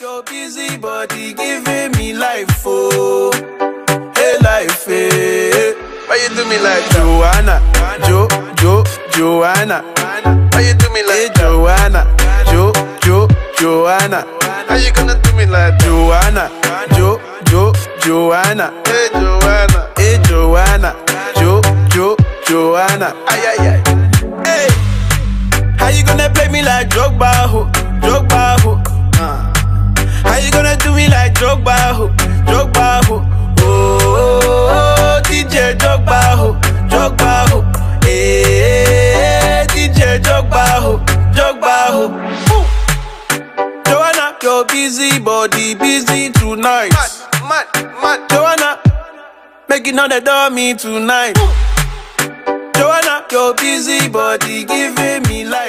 your busy body giving me life, oh, hey life, hey. Why you do me like Joanna, Jo, Jo, Joanna? Why you do me like hey, Joanna, Jo, Jo, Joanna? How you gonna do me like Joanna, Jo, Jo, Joanna? Hey Joanna, hey Joanna, Jo, Jo, Joanna? Ay ay ay. Hey, how you gonna play me like Drogba, ho, you gonna do me like Drogba, ho, Drogba, ho? Oh, oh, oh, DJ Drogba, ho, Drogba, ho. Eh, hey, DJ Drogba, ho, Drogba, ho. Ooh. Joanna, your busy body busy tonight. Mad, mad, mad. Joanna, making all the dummy tonight. Joanna, your busy body giving me life.